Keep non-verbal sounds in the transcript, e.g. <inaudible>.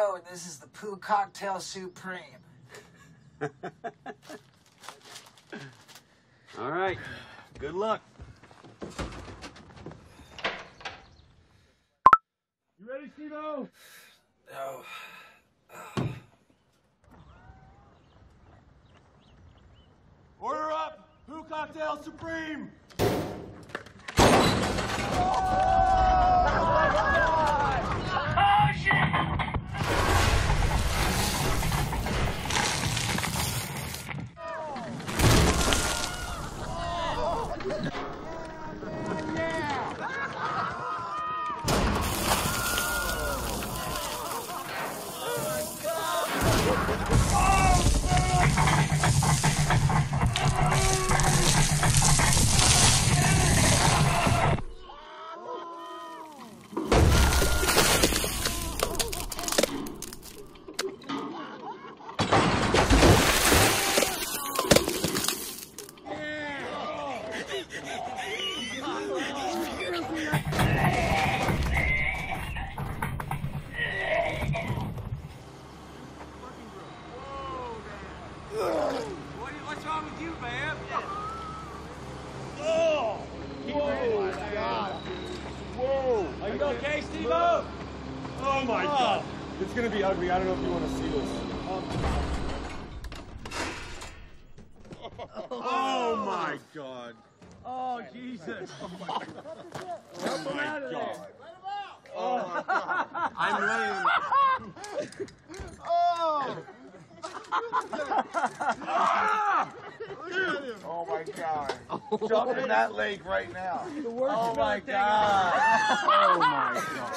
O, and this is the Poo Cocktail Supreme. <laughs> All right. Good luck. You ready, Steve-O? No. <sighs> Order up! Poo Cocktail Supreme! It's. Oh my god. It's gonna be ugly. I don't know if you want to see this. Oh my God! Oh, Jesus. Oh my God! Oh, oh my God! I'm laying. <laughs> Oh my god. Jump in that lake right now. Oh, oh my god. Oh my God!